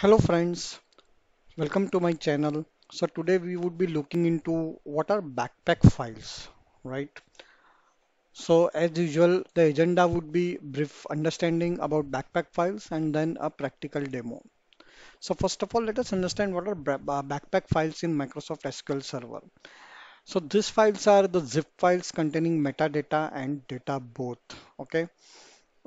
Hello friends, welcome to my channel. So today we would be looking into what are BACPAC files, right? So as usual, the agenda would be brief understanding about BACPAC files and then a practical demo. So first of all, let us understand what are uh, BACPAC files in Microsoft SQL Server. So these files are the zip files containing metadata and data both. Okay.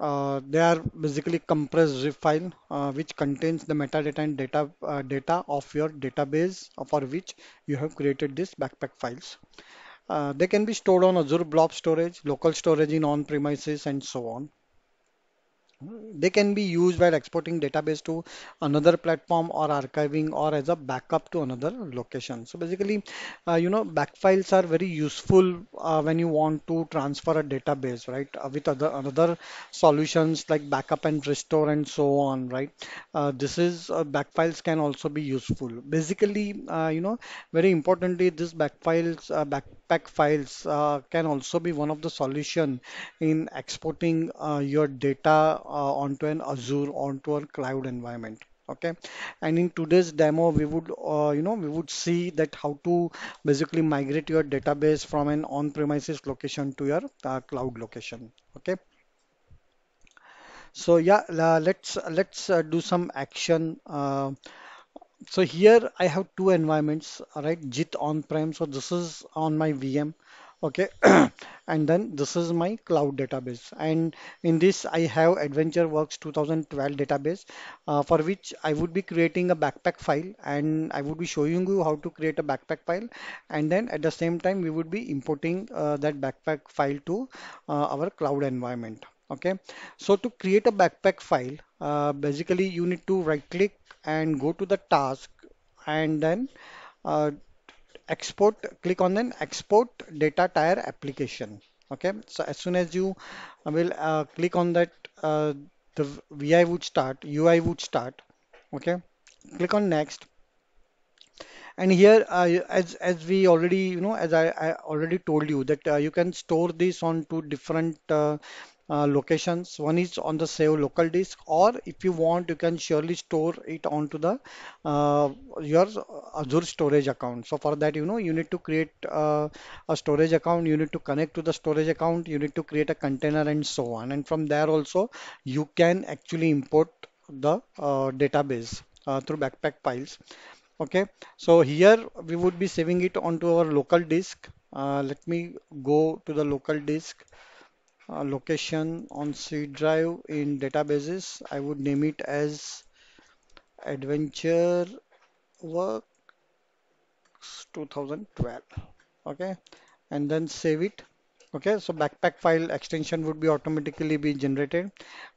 Uh, they are basically compressed zip file uh, which contains the metadata and data uh, data of your database uh, for which you have created these BACPAC files. Uh, they can be stored on Azure Blob Storage, local storage in on-premises, and so on. They can be used while exporting database to another platform or archiving or as a backup to another location. So basically, uh, you know, back files are very useful uh, when you want to transfer a database, right? Uh, with other other solutions like backup and restore and so on, right? Uh, this is uh, back files can also be useful. Basically, uh, you know, very importantly, this back files, BACPAC files can also be one of the solution in exporting your data uh, onto an Azure, onto a cloud environment. Okay, and in today's demo, we would, uh, you know, we would see that how to basically migrate your database from an on-premises location to your uh, cloud location. Okay, so yeah, la- let's let's uh, do some action. Uh, so here I have two environments, right, JIT on-prem. So this is on my VM, okay, and then this is my cloud database. And in this I have AdventureWorks 2012 database, uh, for which I would be creating a BACPAC file, and I would be showing you how to create a BACPAC file. And then at the same time we would be importing uh, that BACPAC file to uh, our cloud environment. Okay, so to create a BACPAC file, uh, basically you need to right click and go to the task and then uh, export click on then export data tier application. Okay? So as soon as you will uh, click on that uh, the vi would start ui would start. Okay? Click on next. And here uh, as as we already you know as I, I already told you that uh, you can store this on two different uh, locations. One is on the save local disk, or if you want, you can surely store it onto the uh, your Azure storage account. So for that, you know, you need to create uh, a storage account. You need to connect to the storage account. You need to create a container and so on. And from there also, you can actually import the uh, database uh, through BACPAC files. Okay, so here we would be saving it onto our local disk. Let me go to the local disk location on C drive in databases. I would name it as Adventure Works 2012. Okay, and then save it. Okay, so BACPAC file extension would be automatically be generated.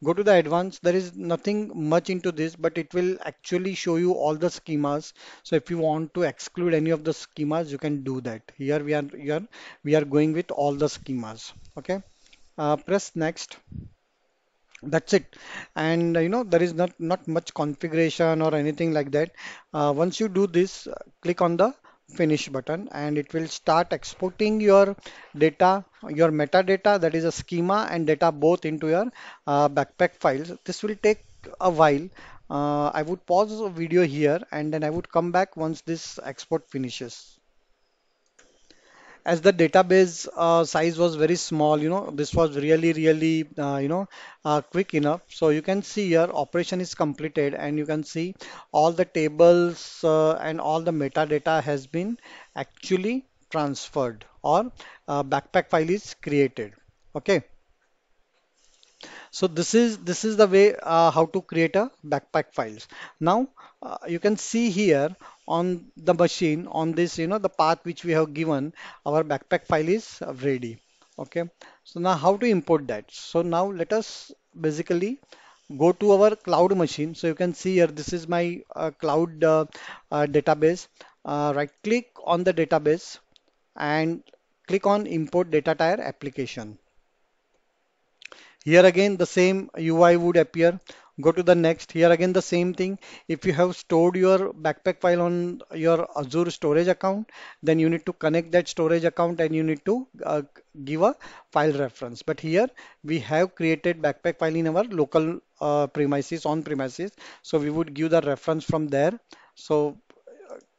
Go to the advanced. There is nothing much into this, but it will actually show you all the schemas. So if you want to exclude any of the schemas, you can do that. Here we are here we are going with all the schemas. Okay, uh, press next. That's it. And you know, there is not, not much configuration or anything like that. Uh, once you do this, click on the finish button and it will start exporting your data, your metadata, that is a schema and data both into your uh, BACPAC files. This will take a while. Uh, I would pause the video here and then I would come back once this export finishes as the database uh, size was very small, you know, this was really, really, uh, you know, uh, quick enough. So you can see here operation is completed and you can see all the tables uh, and all the metadata has been actually transferred or uh, BACPAC file is created. Okay. So this is this is the way uh, how to create a BACPAC files. Now uh, you can see here on the machine on this you know the path which we have given our BACPAC file is ready. Okay. So now how to import that? So now let us basically go to our cloud machine. So you can see here this is my uh, cloud uh, uh, database. Uh, right click on the database and click on import data tier application. Here again the same UI would appear. Go to the next. Here again the same thing. If you have stored your BACPAC file on your Azure storage account, then you need to connect that storage account and you need to uh, give a file reference. But here we have created BACPAC file in our local uh, premises on premises. So we would give the reference from there. So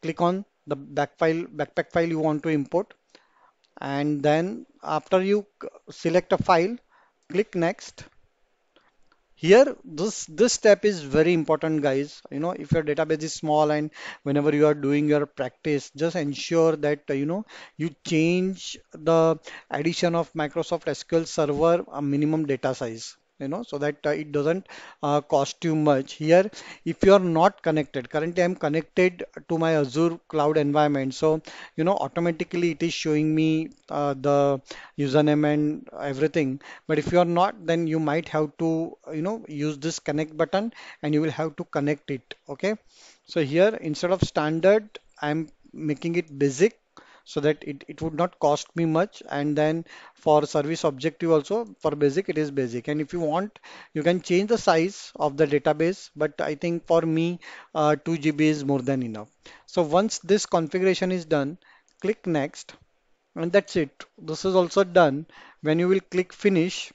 click on the back file, BACPAC file you want to import and then after you select a file, click next Here, this this step is very important, guys. You know, if your database is small and whenever you are doing your practice, just ensure that uh, you know you change the addition of Microsoft SQL Server a minimum data size. You know, so that uh, it doesn't uh, cost you much. Here, if you are not connected, currently I'm connected to my Azure cloud environment, so you know automatically it is showing me uh, the username and everything but if you are not, then you might have to, you know, use this connect button and you will have to connect it. Okay. So here, instead of standard, I'm making it basic so that it, it would not cost me much. And then for service objective also, for basic, it is basic. And if you want, you can change the size of the database. But I think for me, uh, 2 GB is more than enough. So once this configuration is done, click next and that's it. This is also done. When you will click finish,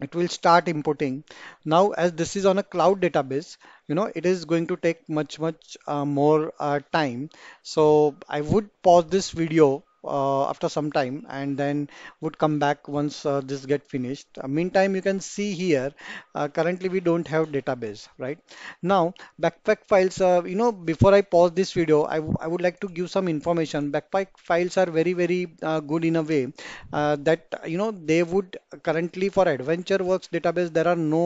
it will start importing. Now, as this is on a cloud database, you know, it is going to take much, much uh, more uh, time. So I would pause this video uh, after some time and then would come back once uh, this get finished. Uh, meantime, you can see here, uh, currently we don't have database, right? Now, BACPAC files, you know, before I pause this video, I, I would like to give some information. BACPAC files are very, very uh, good in a way uh, that you know they would currently for AdventureWorks database there are no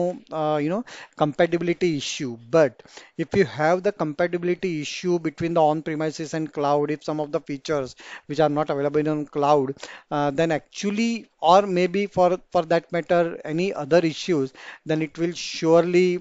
you know compatibility issue but if you have the compatibility issue between the on-premises and cloud if some of the features which are not available in cloud uh, then actually or maybe for for that matter any other issues then it will surely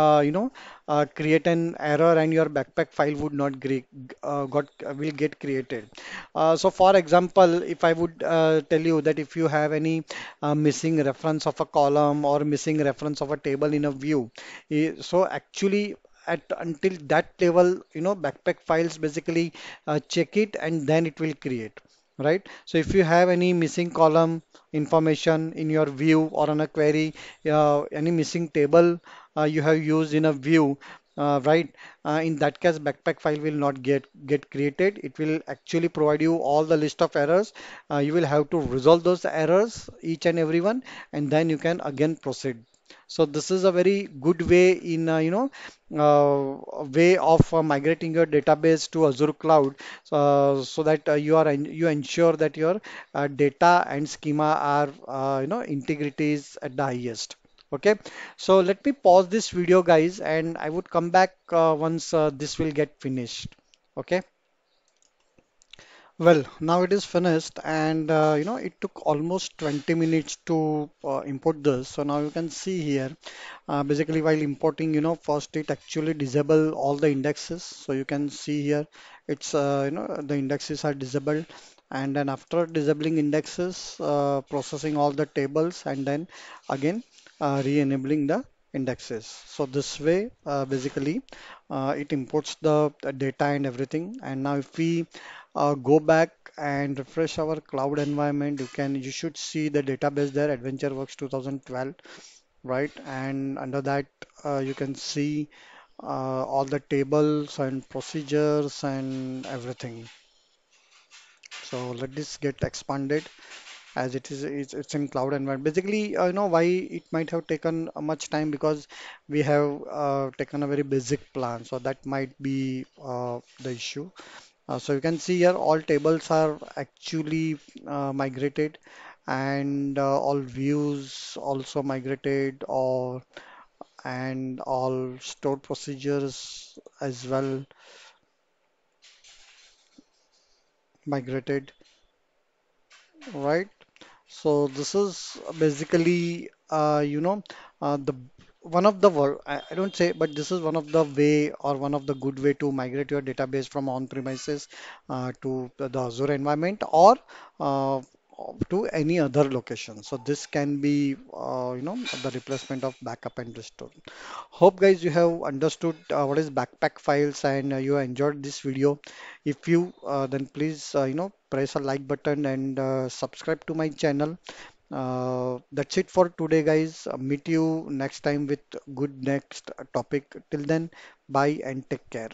uh, you know uh, create an error and your BACPAC file would not gre- uh, got will get created uh, so for example, if I would uh, tell you that if you have any uh, missing reference of a column or missing reference of a table in a view, eh, so actually at until that level, you know, BACPAC files basically uh, check it and then it will create. Right. So if you have any missing column information in your view or on a query, uh, any missing table uh, you have used in a view, uh, right? Uh, in that case, BACPAC file will not get get created. It will actually provide you all the list of errors. Uh, you will have to resolve those errors, each and every one, and then you can again proceed. So this is a very good way in uh, you know uh, way of uh, migrating your database to Azure cloud, uh, so that uh, you are you ensure that your uh, data and schema are you know integrity is at the highest. Okay, so let me pause this video, guys, and I would come back once this will get finished. Okay. Well, now it is finished, and uh, you know it took almost 20 minutes to uh, import this. So now you can see here, uh, basically while importing, you know, first it actually disable all the indexes. So you can see here, it's uh, you know the indexes are disabled, and then after disabling indexes, uh, processing all the tables, and then again uh, re-enabling the indexes. So this way, basically, it imports the data and everything. And now if we uh, go back and refresh our cloud environment, you can you should see the database there, AdventureWorks 2012, right? And under that, uh, you can see uh, all the tables and procedures and everything. So let this get expanded as it is it's, it's in cloud environment. Basically, uh, you know why it might have taken much time because we have uh, taken a very basic plan, so that might be uh, the issue. Uh, so you can see here all tables are actually uh, migrated and uh, all views also migrated or and all stored procedures as well migrated, right? So this is basically uh, you know uh, the one of the wor- I, don't say but this is one of the way or one of the good way to migrate your database from on premises uh, to the Azure environment or uh, to any other location. So this can be, uh, you know, the replacement of backup and restore. Hope guys you have understood uh, what is BACPAC files and uh, you enjoyed this video. If you uh, then please uh, you know press a like button and uh, subscribe to my channel. Uh, that's it for today, guys. Uh, meet you next time with good next topic. Till then, bye and take care.